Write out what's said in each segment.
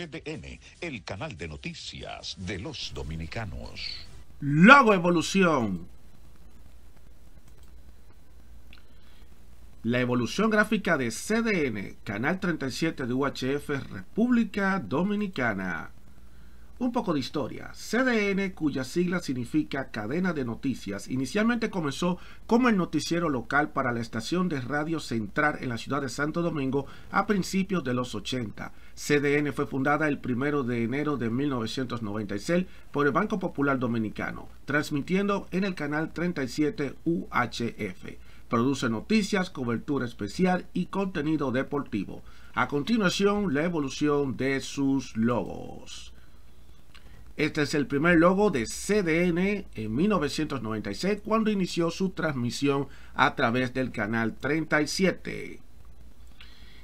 CDN, el canal de noticias de los dominicanos. Logo Evolución. La evolución gráfica de CDN, Canal 37 de UHF, República Dominicana. Un poco de historia. CDN, cuya sigla significa Cadena de Noticias, inicialmente comenzó como el noticiero local para la estación de radio central en la ciudad de Santo Domingo a principios de los 80. CDN fue fundada el 1 de enero de 1996 por el Banco Popular Dominicano, transmitiendo en el canal 37 UHF. Produce noticias, cobertura especial y contenido deportivo. A continuación, la evolución de sus logos. Este es el primer logo de CDN en 1996 cuando inició su transmisión a través del canal 37.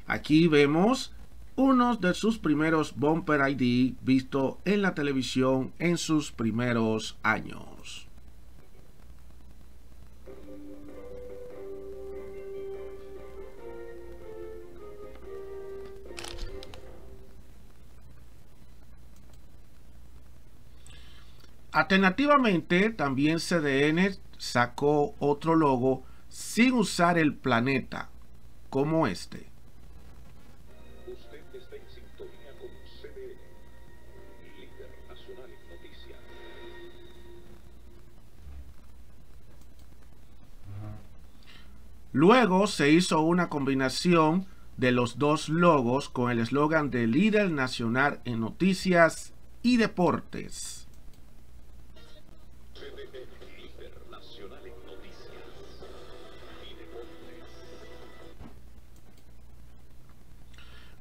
Aquí vemos uno de sus primeros Bumper ID visto en la televisión en sus primeros años. Alternativamente, también CDN sacó otro logo sin usar el planeta, como este. Usted está en sintonía con CDN, líder nacional en noticias. Luego se hizo una combinación de los dos logos con el eslogan de líder nacional en noticias y deportes.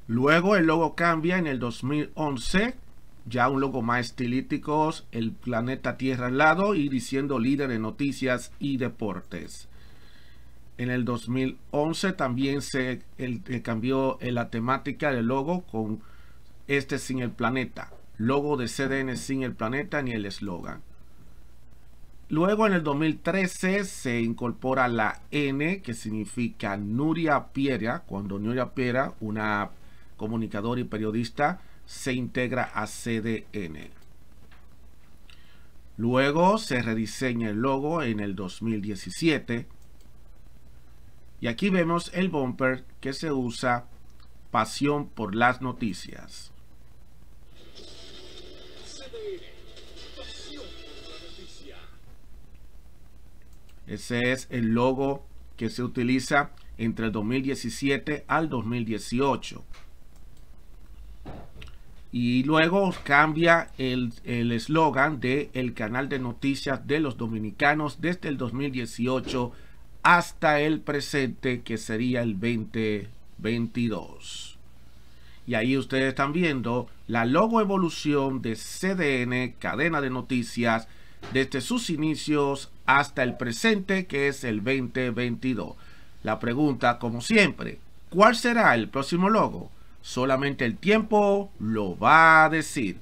Luego el logo cambia en el 2011, ya un logo más estilítico, el planeta Tierra al lado y diciendo líder en noticias y deportes. En el 2011 también se el- cambió eh, la temática del logo con este sin el planeta. Logo de CDN sin el planeta ni el eslogan. Luego en el 2013 se incorpora la N que significa Nuria Piera, cuando Nuria Piera, una comunicadora y periodista, se integra a CDN. Luego se rediseña el logo en el 2017 y aquí vemos el bumper que se usa Pasión por las noticias. Ese es el logo que se utiliza entre el 2017 al 2018. Y luego cambia el el eslogan de el canal de noticias de los dominicanos desde el 2018 hasta el presente que sería el 2022. Y ahí ustedes están viendo la logo evolución de CDN, cadena de noticias, desde sus inicios hasta el presente que es el 2022. La pregunta, como siempre, ¿cuál será el próximo logo? Solamente el tiempo lo va a decir.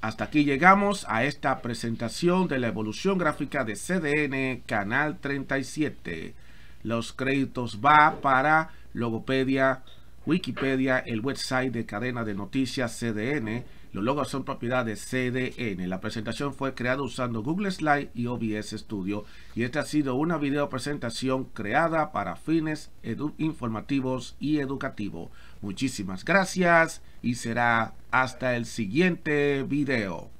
Hasta aquí llegamos a esta presentación de la evolución gráfica de CDN Canal 37. Los créditos va para Logopedia, Wikipedia, el website de cadena de noticias CDN. Los logos son propiedad de CDN. La presentación fue creada usando Google Slide y OBS Studio. Y esta ha sido una video presentación creada para fines informativos y educativos. Muchísimas gracias y será hasta el siguiente video.